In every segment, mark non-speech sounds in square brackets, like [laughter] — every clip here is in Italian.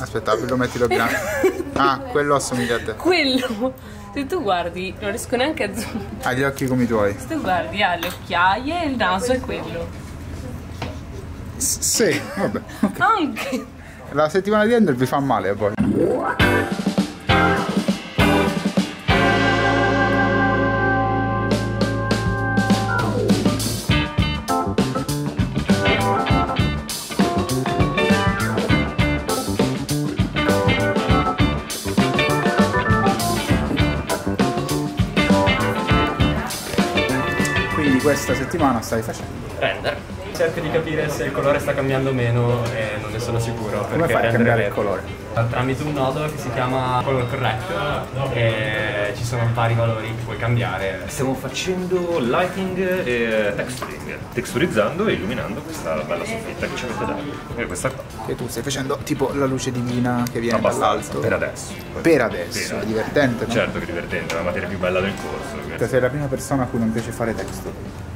Aspetta, lo metti lo grande. [laughs] Ah, quello assomiglia a te. Quello, se tu guardi, non riesco neanche a zoom. Ha gli occhi come i tuoi. Se tu guardi, ha le occhiaie e il naso è quello. S- sì, vabbè. Anche. La settimana di Ender vi fa male poi. Quindi questa settimana stai facendo. Render. Cerco di capire se il colore sta cambiando o meno e non ne sono sicuro. Come fai a cambiare il colore? Tramite un nodo che si chiama Color Corrector e ci sono vari valori che puoi cambiare. Stiamo facendo lighting e texturing, texturizzando e illuminando questa bella soffitta che ci avete dato. E questa qua. Che tu stai facendo tipo la luce divina che viene Abbastanza, dall'alto. per adesso. Per adesso, Per- è divertente, no? Certo che è divertente, è la materia più bella del corso. Te sei la prima persona a cui non piace fare texture.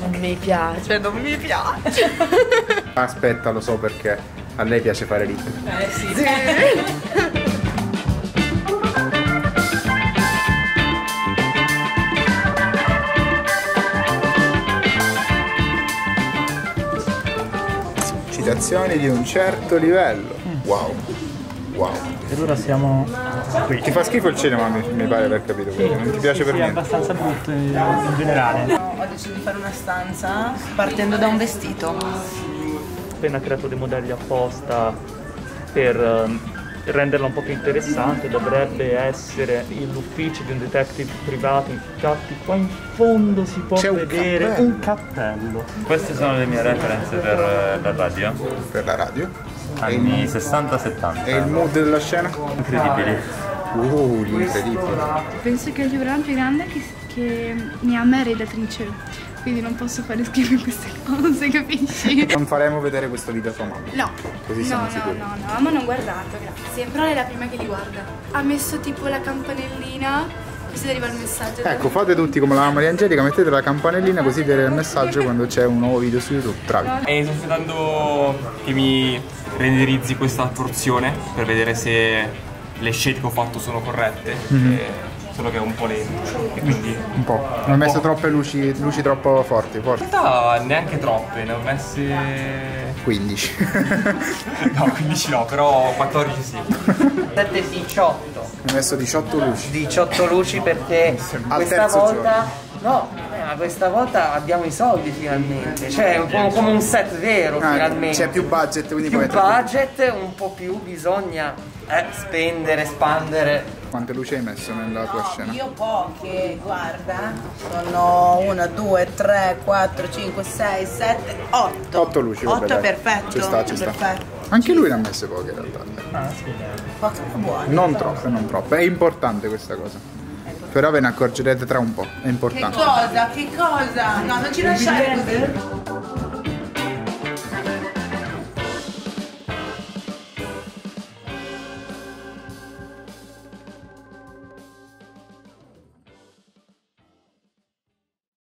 Non mi piace, non mi piace. [laughs] Aspetta, lo so perché. A lei piace fare rip. Eh sì. Citazioni di un certo livello. Wow. Wow. Per ora siamo qui. Ti fa schifo il cinema, mi, mi pare aver capito. quindi non ti piace sì, per sì, niente. è abbastanza brutto in, in generale. Ho deciso di fare una stanza partendo da un vestito. Ho appena creato dei modelli apposta per ehm, renderla un po' più interessante. Dovrebbe essere l'ufficio di un detective privato. Infatti qua in fondo si può un vedere cappello. un cappello. Queste sono le mie referenze per la radio, Per la radio. anni 60-70. E il mood della scena? Incredibili. Uh, incredibile. Penso che il più grande che, che mi ama è redattrice, quindi non posso fare in queste [laughs] cose, capisci? Non faremo vedere questo video a tua mamma. No, Così no, siamo no, sicuri. no, no, mamma non guardato, grazie. Però lei è la prima che li guarda. Ha messo tipo la campanellina, così arriva il messaggio. Ecco, fate tutti come la Maria Angelica, mettete la campanellina così vi arriva il messaggio quando c'è un nuovo video su YouTube. Bravi. E sto aspettando che mi renderizzi questa porzione per vedere se le scelte che ho fatto sono corrette. eh, solo che è un po' lento. E quindi. In Un po'. Non ho messo troppe luci, luci troppo forti, forti. realtà neanche troppe, ne ho messe. 15. [laughs] No, 15 no, però 14 sì. 7 18. Ho messo 18 luci. 18 luci perché Al questa volta no, questa volta abbiamo i soldi finalmente. Cioè è un po' come un set vero Ah, finalmente. c'è più budget, quindi più puoi mettere più. budget, un po' più bisogna eh, spendere, spandere. Quante luci hai messo nella tua scena? Io poche, guarda, sono 1, 2, 3, 4, 5, 6, 7, 8. 8 luci, vabbè, 8 è dai. perfetto. Ci sta, ci sta. perfetto. Anche lui ne ha messe poche in realtà. Poche ma buone. Non troppe, non troppe. È importante questa cosa. Però ve ne accorgerete tra un po'. È Che importante. cosa? Che cosa? No, non ci lasciare così.